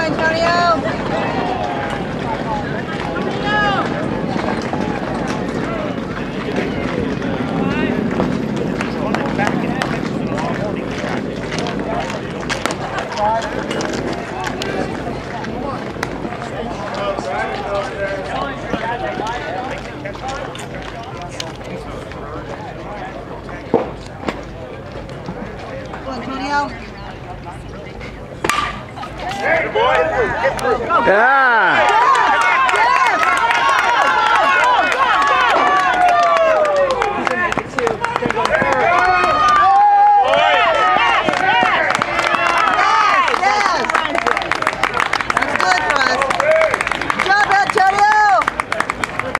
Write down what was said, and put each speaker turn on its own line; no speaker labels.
Antonio. Antonio.
Yeah.